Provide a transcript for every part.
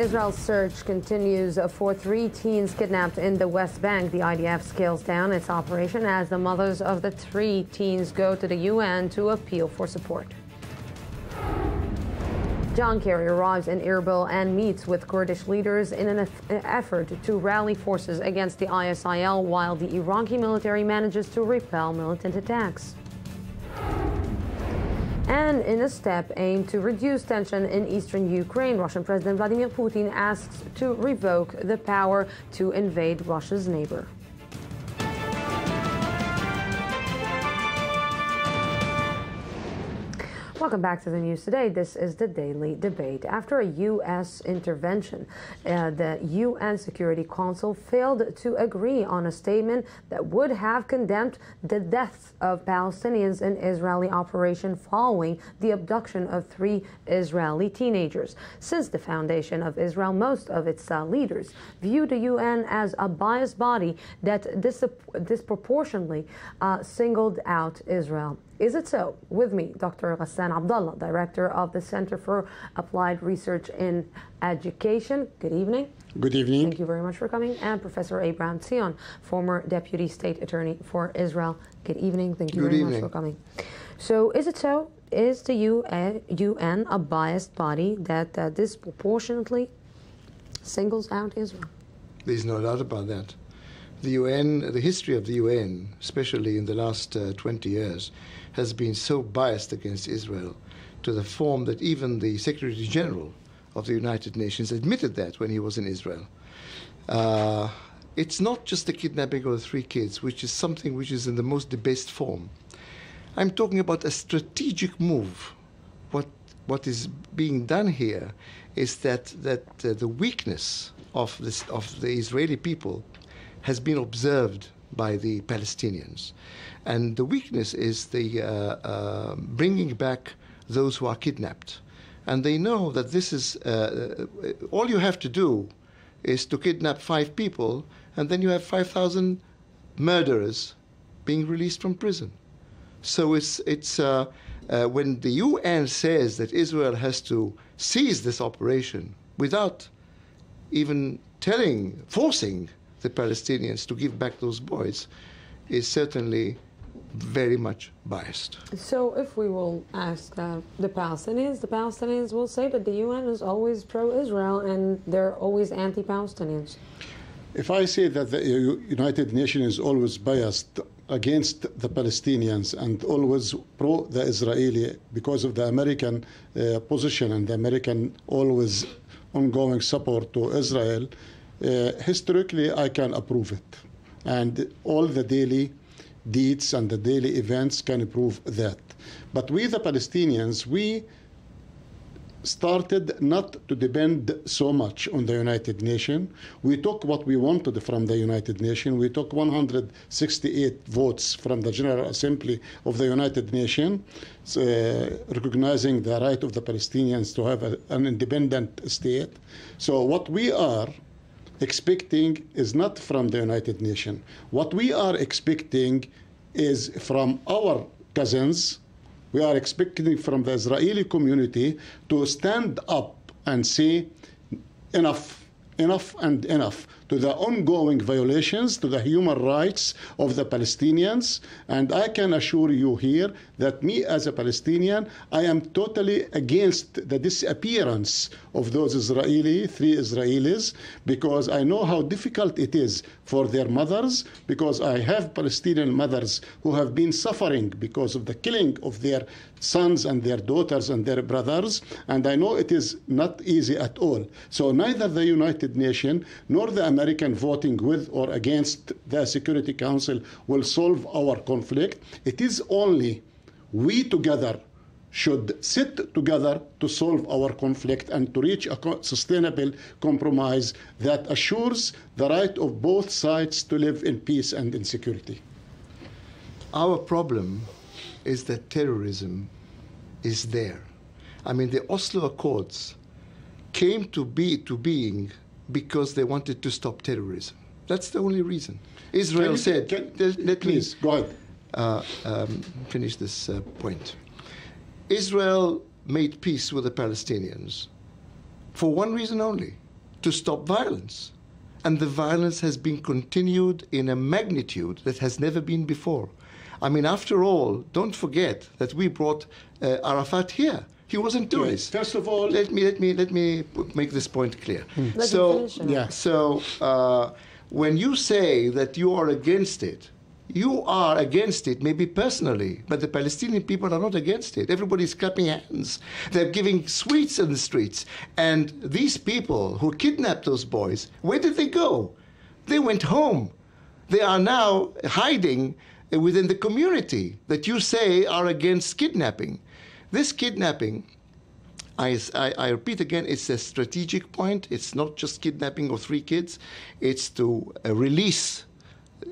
Israel's search continues for three teens kidnapped in the West Bank. The IDF scales down its operation as the mothers of the three teens go to the UN to appeal for support. John Kerry arrives in Erbil and meets with Kurdish leaders in an effort to rally forces against the ISIL while the Iraqi military manages to repel militant attacks. And in a step aimed to reduce tension in eastern Ukraine, Russian President Vladimir Putin asks to revoke the power to invade Russia's neighbor. Welcome back to the news today. This is the daily debate. After a U.S. intervention, uh, the UN Security Council failed to agree on a statement that would have condemned the deaths of Palestinians in Israeli operation following the abduction of three Israeli teenagers. Since the foundation of Israel, most of its uh, leaders view the UN as a biased body that dis disproportionately uh, singled out Israel. Is it so? With me, Dr. Ghassan Abdullah, Director of the Center for Applied Research in Education. Good evening. Good evening. Thank you very much for coming. And Professor Abraham Sion, former Deputy State Attorney for Israel. Good evening. Thank you Good very evening. much for coming. So, is it so? Is the UN a biased body that uh, disproportionately singles out Israel? There's no doubt about that. The UN, the history of the UN, especially in the last uh, 20 years, has been so biased against Israel to the form that even the Secretary General of the United Nations admitted that when he was in Israel. Uh, it's not just the kidnapping of the three kids, which is something which is in the most debased form. I'm talking about a strategic move. What what is being done here is that that uh, the weakness of this of the Israeli people has been observed by the Palestinians. And the weakness is the uh, uh, bringing back those who are kidnapped. And they know that this is uh, all you have to do is to kidnap five people, and then you have 5,000 murderers being released from prison. So it's, it's uh, uh, when the UN says that Israel has to cease this operation without even telling, forcing the Palestinians to give back those boys, is certainly very much biased. So, if we will ask uh, the Palestinians, the Palestinians will say that the UN is always pro Israel and they're always anti Palestinians. If I say that the United Nations is always biased against the Palestinians and always pro the Israeli because of the American uh, position and the American always ongoing support to Israel, uh, historically I can approve it. And all the daily deeds and the daily events can prove that. But we, the Palestinians, we started not to depend so much on the United Nations. We took what we wanted from the United Nations. We took 168 votes from the General Assembly of the United Nations, uh, recognizing the right of the Palestinians to have a, an independent state. So what we are expecting is not from the United Nations. What we are expecting is from our cousins, we are expecting from the Israeli community to stand up and say, enough, enough, and enough to the ongoing violations to the human rights of the Palestinians. And I can assure you here that me as a Palestinian, I am totally against the disappearance of those Israeli, three Israelis, because I know how difficult it is for their mothers, because I have Palestinian mothers who have been suffering because of the killing of their sons and their daughters and their brothers, and I know it is not easy at all. So neither the United Nations nor the American voting with or against the Security Council will solve our conflict. It is only we together should sit together to solve our conflict and to reach a sustainable compromise that assures the right of both sides to live in peace and in security. Our problem is that terrorism is there. I mean, the Oslo Accords came to be to being because they wanted to stop terrorism. That's the only reason. Israel you, said, can, "Let please me go ahead." Uh, um, finish this uh, point." Israel made peace with the Palestinians for one reason only: to stop violence. And the violence has been continued in a magnitude that has never been before. I mean, after all, don't forget that we brought uh, Arafat here. He wasn't doing Yes. this. First of all- let me let me let me make this point clear. Let so, finish. Yeah. so uh, when you say that you are against it, you are against it, maybe personally, but the Palestinian people are not against it. Everybody's clapping hands. They're giving sweets in the streets. And these people who kidnapped those boys, where did they go? They went home. They are now hiding within the community that you say are against kidnapping. This kidnapping I, I, I repeat again, it's a strategic point. It's not just kidnapping of three kids. It's to uh, release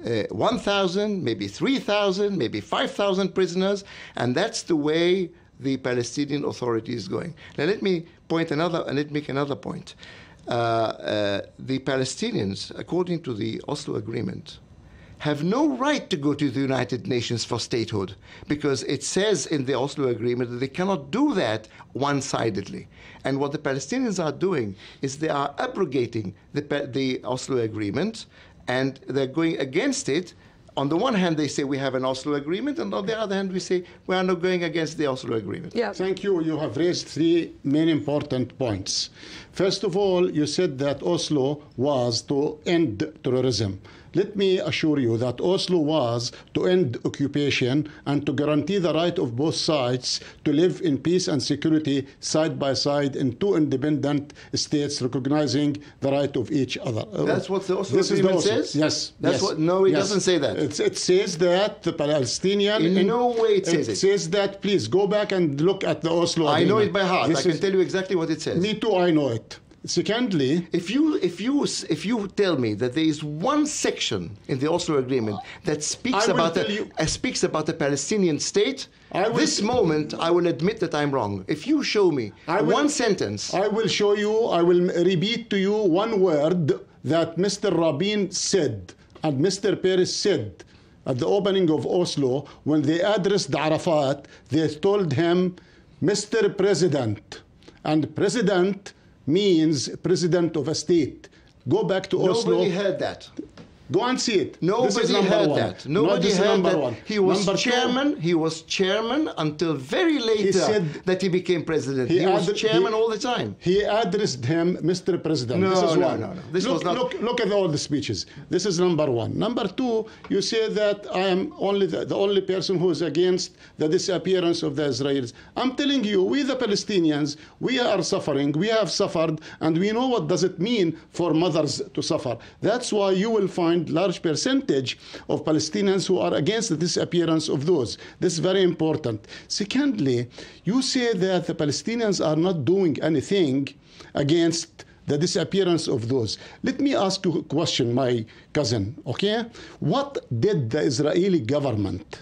uh, 1,000, maybe 3,000, maybe 5,000 prisoners, and that's the way the Palestinian Authority is going. Now, let me point another, and let me make another point. Uh, uh, the Palestinians, according to the Oslo Agreement, have no right to go to the United Nations for statehood because it says in the Oslo Agreement that they cannot do that one sidedly. And what the Palestinians are doing is they are abrogating the, the Oslo Agreement and they're going against it. On the one hand, they say we have an Oslo Agreement, and on the other hand, we say we are not going against the Oslo Agreement. Yeah. Thank you. You have raised three main important points. First of all, you said that Oslo was to end terrorism. Let me assure you that Oslo was to end occupation and to guarantee the right of both sides to live in peace and security side by side in two independent states recognizing the right of each other. That's what the Oslo This is Agreement Oslo- says? Yes. That's yes, what- no, it yes. doesn't say that. It's, it says that the Palestinian. In no way it says it. says that. Please go back and look at the Oslo I know it by heart. This I can is- tell you exactly what it says. Me too, I know it. Secondly, If you if you if you tell me that there is one section in the Oslo Agreement that speaks about a, you- uh, speaks about the Palestinian state, will- this moment I will admit that I'm wrong. If you show me I will- one sentence, I will show you, I will repeat to you one word that Mr. Rabin said and Mr. Peres said at the opening of Oslo when they addressed Arafat, they told him, Mr. President. And president means president of a state. Go back to Oslo. nobody heard that. Go and see it. Nobody heard one. that. Nobody heard that. one. He was Number two, chairman. He was chairman until very later said- that he became president. He He, was chairman he- all the time. He addressed him, Mr. President. No, this is no, one. no, no. This look, was not- Look, look at all the speeches. This is number one. Number two, you say that I am only the, the only person who is against the disappearance of the Israelis. I'm telling you, we the Palestinians, we are suffering. We have suffered, and we know what does it mean for mothers to suffer. That's why you will find large percentage of Palestinians who are against the disappearance of those. This is very important. Secondly, you say that the Palestinians are not doing anything against the disappearance of those. Let me ask you a question, my cousin, okay? What did the Israeli government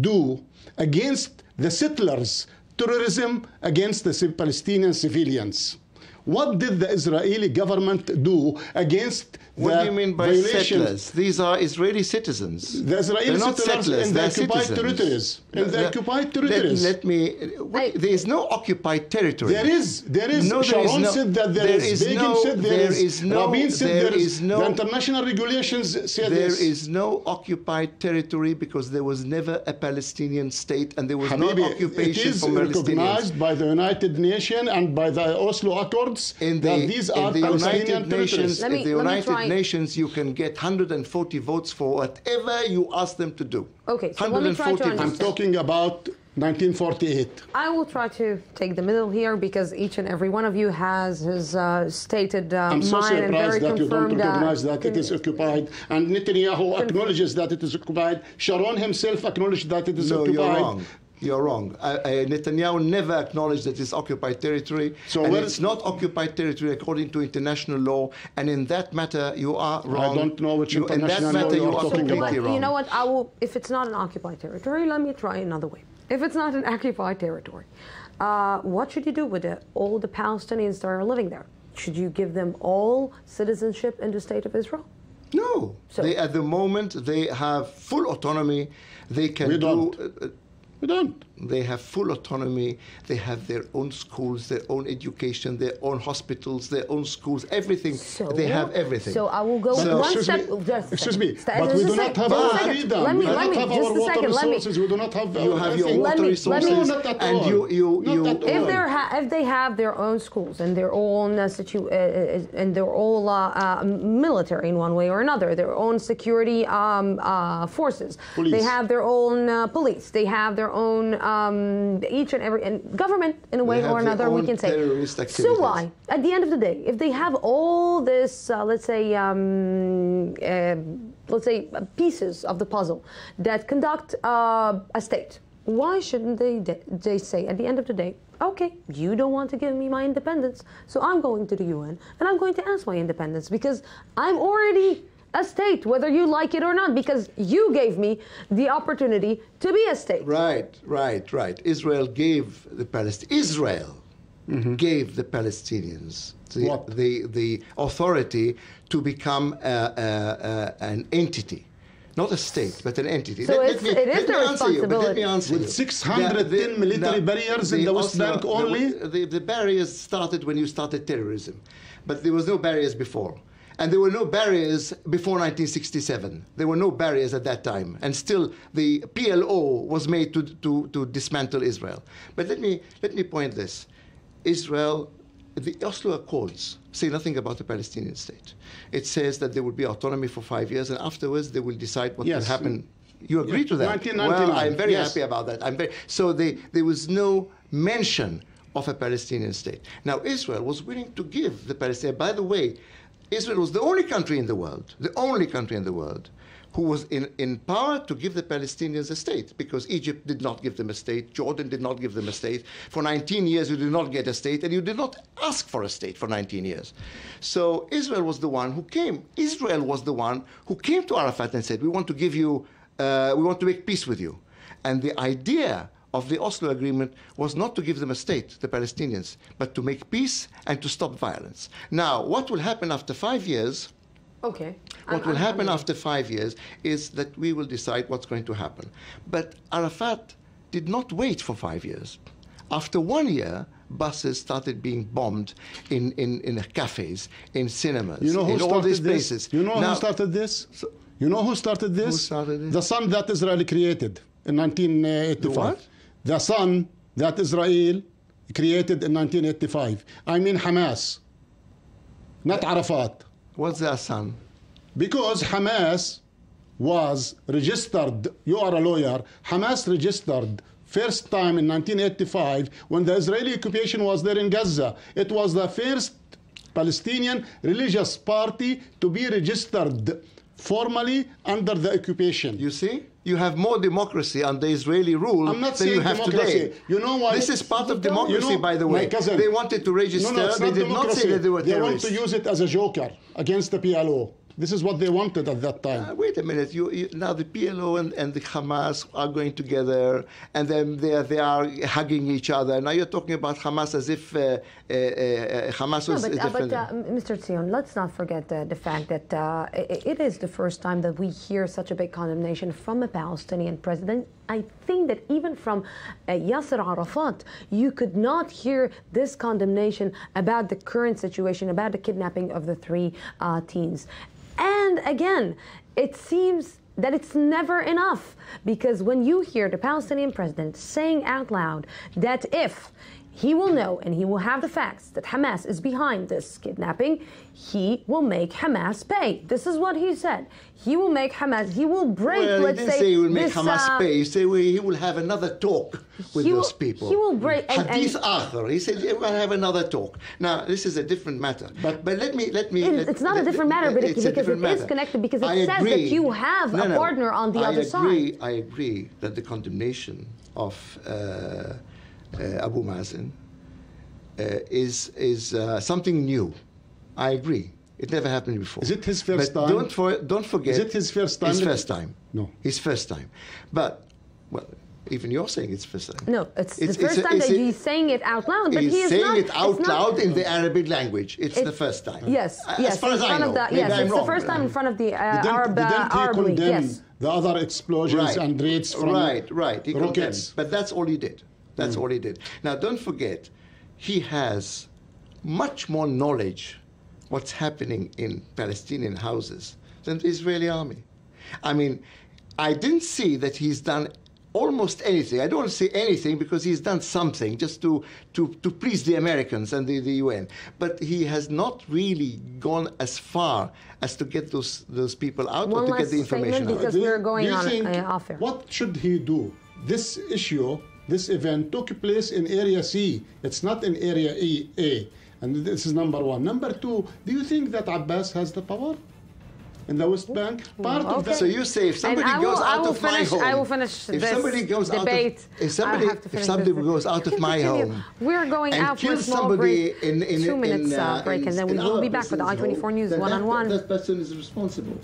do against the settlers, terrorism against the Palestinian civilians? What did the Israeli government do against What the do you mean by violations- settlers? These are Israeli citizens. The Israeli They're not settlers settlers. in the occupied citizens. territories. In the Let- occupied territories. Let, me. What, Hey. there is no occupied territory. There is, there is. No, there is Sharon no- said that there there is. is Begin no- said there there is. is no- Rabin said there there is. is no- The international regulations say There this. is no occupied territory because there was never a Palestinian state and there was Habibi, no occupation it is for Palestinians. recognized by the United Nations and by the Oslo Accords In the, that these in are the Palestinian United. Nations, me- in the United Nations, you can get 140 votes for whatever you ask them to do. Okay, so let me try to 140 I'm talking about 1948. I will try to take the middle here because each and every one of you has his uh, stated uh, I'm so mind and very surprised that you don't confirmed. uh, recognize that it is occupied. And Netanyahu acknowledges that it is occupied. Sharon himself acknowledged that it is No, occupied. You're wrong. Uh, uh, Netanyahu never acknowledged that it's occupied territory, So and it's not occupied territory according to international law. And in that matter, you are wrong. I don't know what you, In that international law matter, you you are are talking completely about. wrong. you know what? I will. If it's not an occupied territory, let me try another way. If it's not an occupied territory, uh, what should you do with the, all the Palestinians that are living there? Should you give them all citizenship in the state of Israel? No. So- they, at the moment, they have full autonomy. They can We do. don't. uh, uh, We don't. They have full autonomy. They have their own schools, their own education, their own hospitals, their own schools, everything. So, they have everything. So I will go So- one excuse step. me, just excuse me, Sta- but we do not have our freedom. Let me, we do not have our water second. Resources. We do not have. you have your everything. Water me- resources, me- No, not at and all. you, you, Not you. at. If, they're ha- if they have their own schools and their own uh, situ- uh, uh, and they're all uh, uh, military in one way or another, their own security um, uh, forces, Police. they have their own uh, police, they have their own um, each and every and government in a way or another. We can say. So why, at the end of the day, if they have all this, uh, let's say, um, uh, let's say, uh, pieces of the puzzle that conduct uh, a state, why shouldn't they they say at the end of the day, okay, you don't want to give me my independence, so I'm going to the UN and I'm going to ask my independence because I'm already a state, whether you like it or not, because you gave me the opportunity to be a state. Right, right, right. Israel gave the Palest Israel mm-hmm. gave the Palestinians the, the the authority to become a, a, a, an entity, not a state, but an entity. So it's- it is let their me answer you, but let me responsibility. answer With you. 610 military barriers in the West Bank the- only? The, the barriers started when you started terrorism, but there was no barriers before. And there were no barriers before 1967. There were no barriers at that time. And still, the PLO was made to, to, to dismantle Israel. But let me, let me point this Israel, the Oslo Accords say nothing about the Palestinian state. It says that there will be autonomy for five years, and afterwards they will decide what Yes. will happen. You agree to that? 1999, Well, I'm very yes. happy about that. I'm very, so they, there was no mention of a Palestinian state. Now, Israel was willing to give the Palestinian. By the way, Israel was the only country in the world, the only country in the world, who was in, in power to give the Palestinians a state because Egypt did not give them a state, Jordan did not give them a state. For 19 years, you did not get a state, and you did not ask for a state for 19 years. So Israel was the one who came. Israel was the one who came to Arafat and said, We want to give you, uh, we want to make peace with you. And the idea of the Oslo Agreement was not to give them a state, the Palestinians, but to make peace and to stop violence. Now, what will happen after five years? Okay. What will happen after five years is that we will decide what's going to happen. But Arafat did not wait for five years. After one year, buses started being bombed in, in, in cafes, in cinemas, You know who in all these this? places. You know Now- who started this? you know who started this? Who started it? The son that Israel created in 1985. The what? The son that Israel created in 1985. I mean Hamas, not Arafat. What's their son? Because Hamas was registered, you are a lawyer, Hamas registered first time in 1985 when the Israeli occupation was there in Gaza. It was the first Palestinian religious party to be registered formally under the occupation. You see? You have more democracy under Israeli rule I'm not than you have democracy. today. You know why? This is part of You know, democracy, by the way. cousin- they wanted to register. No, no, they did not say that they were terrorists. They want to use it as a joker against the PLO. This is what they wanted at that time. Uh, wait a minute. You, you, now the PLO and, and the Hamas are going together, and then they are, they are hugging each other. Now you're talking about Hamas as if uh, uh, uh, Hamas No, was but, uh, but different. uh, Mr. Sion, let's not forget uh, the fact that uh, i- it is the first time that we hear such a big condemnation from a Palestinian president. I think that even from uh, Yasser Arafat, you could not hear this condemnation about the current situation, about the kidnapping of the three uh, teens. And again, it seems that it's never enough because when you hear the Palestinian president saying out loud that if he will know and he will have the facts that Hamas is behind this kidnapping, he will make Hamas pay. This is what he said. He will make Hamas, he will break, well, he let's didn't say, say he will make this, Hamas uh, pay. He said he will have another talk with He will- those people. he will break- and- Hadith and-. He said we'll have another talk. Now this is a different matter. But but let me let me. It- let- it's not a let- different matter, but it- it's a because it different is connected, because it I says that you have No, a no. partner on the I other agree, side. I agree that the condemnation of uh, Abu Mazen uh, is is uh, something new. I agree. It never happened before. Is it his first but time? Don't for, don't forget. Is it his first time? His first time. No. His first time. But well, Even you're saying it's first time. No, it's, It's- the first it's time it's that a- he's saying it out loud, but He's he is saying not, it out it's not- loud in the Arabic language. It's the first time. Yes, As yes. far as I know. the, Maybe yes, I'm it's the first time in front of the uh, Didn't, Arab, uh, didn't he Arab condemn Yes. the other explosions right. and raids from right, right. He condemned. But that's all he did. That's all he did. Now, don't forget, he has much more knowledge what's happening in Palestinian houses than the Israeli army. I mean, I didn't see that he's done almost anything. I don't want to say anything because he's done something just to, to, to please the Americans and the, the UN. But he has not really gone as far as to get those, those people out One or to get the information statement out. because Do we're going on, think- uh, off air. What should he do? This issue, this event took place in Area C. It's not in Area E, A. And this is number one. Number two, do you think that Abbas has the power in the West Bank? Part of okay. that. So you say if somebody will- goes out of my finish- home, I will finish if somebody goes debate. out of, if somebody, if somebody goes out of my continue. home, We're going out for a small somebody break. in, in Two minutes, uh, uh, break, in- and then we will be back with the I-24 News one-on-one. That person is responsible.